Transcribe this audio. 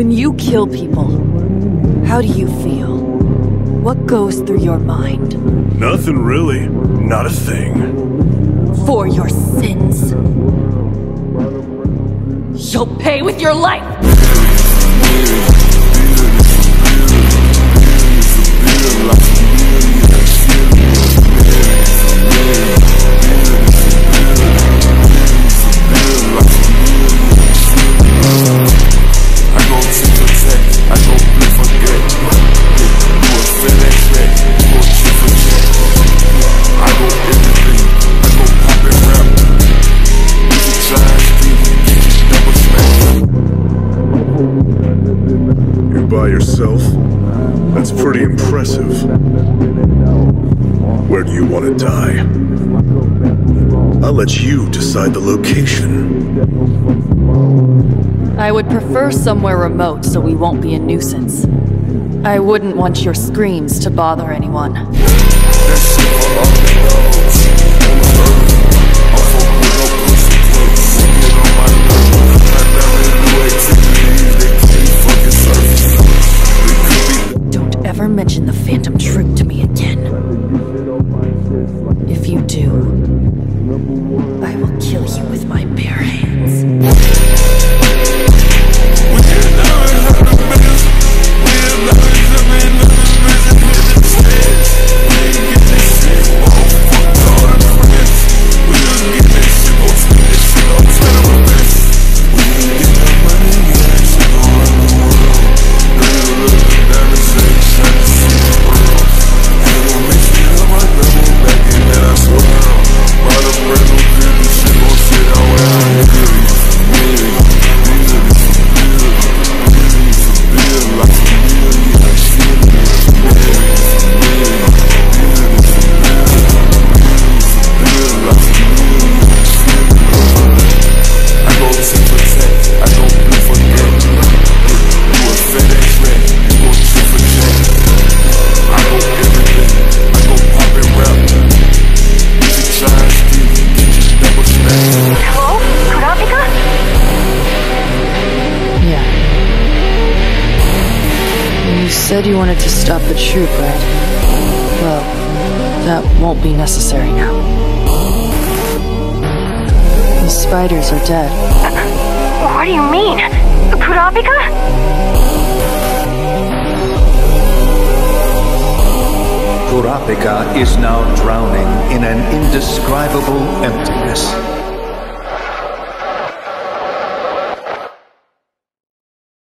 When you kill people, how do you feel? What goes through your mind? Nothing really. Not a thing. For your sins. You'll pay with your life! You double smack. You by yourself? That's pretty impressive. Where do you want to die? I'll let you decide the location. I would prefer somewhere remote so we won't be a nuisance. I wouldn't want your screams to bother anyone. Mention the Phantom Troop to me again. If you do, I will kill you with my bare hands. You said you wanted to stop the troop, right? Well, that won't be necessary now. The spiders are dead. What do you mean? Kurapika? Kurapika is now drowning in an indescribable emptiness.